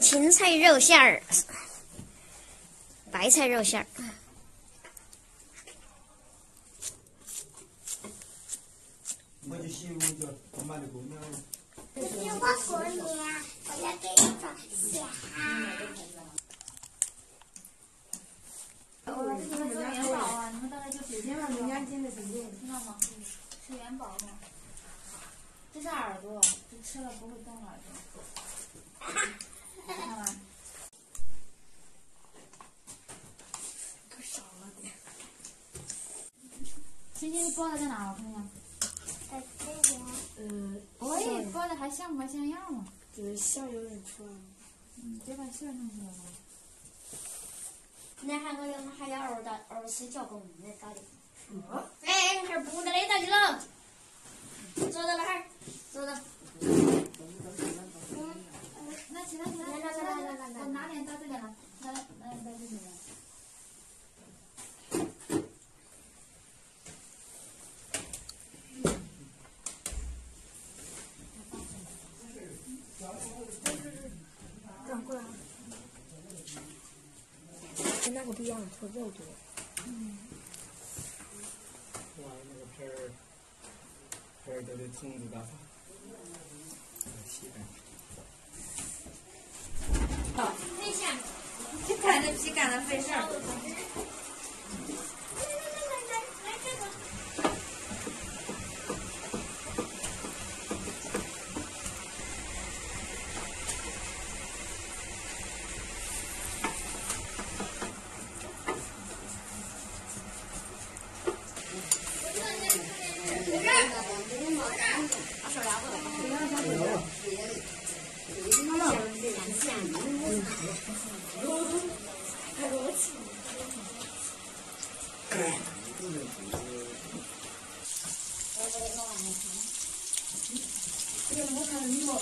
芹菜肉馅儿，白菜肉馅儿。我就喜欢一个，我买的姑娘。不我过年，我要给你做鞋。定了明年进的听到吗？吃元宝吗？这是耳朵，这吃了不会动耳朵。看完。可少了点。今天包的在哪？我看看。在这边。嗯。哎，包的还像模像样吗？就是馅有点出来了。嗯，别把馅弄出来了。那还我要还要二大二十脚工来打的。不得嘞，打去了。坐到那儿，坐到。个不一样，它肉多。嗯。哇，那个皮儿，这儿都得虫子打发，洗干。好，等一下，你看这皮干的费事儿。我看你我。